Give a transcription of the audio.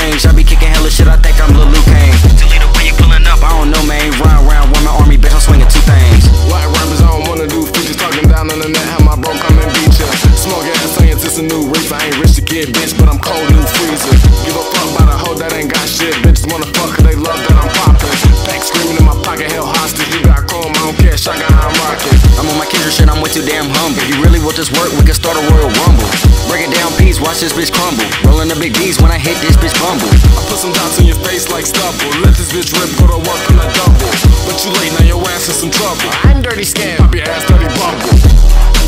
strings. I be kicking hella shit, I think I'm Lil Liu Kang. the way you pulling up, I don't know, man. Round, round, with my army, bitch, I'm swinging two things. White rappers, I don't wanna do features. Talking down on the net, Have my bro come and beat ya. Smoke ass science, it's a new reef. I ain't rich to get bitch, but I'm cold, new freezer. Give a fuck about a hoe that ain't got shit. Bitches wanna fuck, cause they love that I'm poppin'. Back screaming in my pocket, hell hostage. You got chrome, I don't care, shotgun, I'm rockin'. I'm on my kindred shit, I'm way too damn humble. You really want this work, we can start a world rumble. Break it down piece, watch this bitch crumble the big D's when I hit this bitch bumble. I put some dots on your face like stubble. Let this bitch rip, go I work on a double. But you late, now your ass in some trouble. I'm dirty scared. Pop your ass, Dirty Bubble.